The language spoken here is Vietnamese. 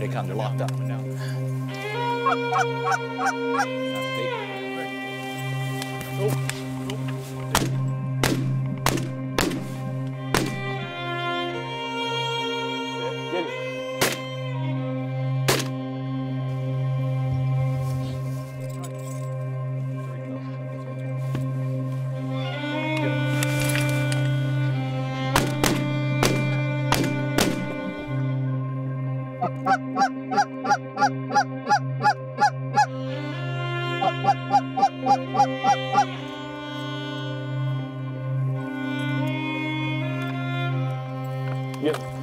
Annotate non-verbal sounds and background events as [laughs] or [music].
They come, they're locked up. [laughs] Oh. Yeah.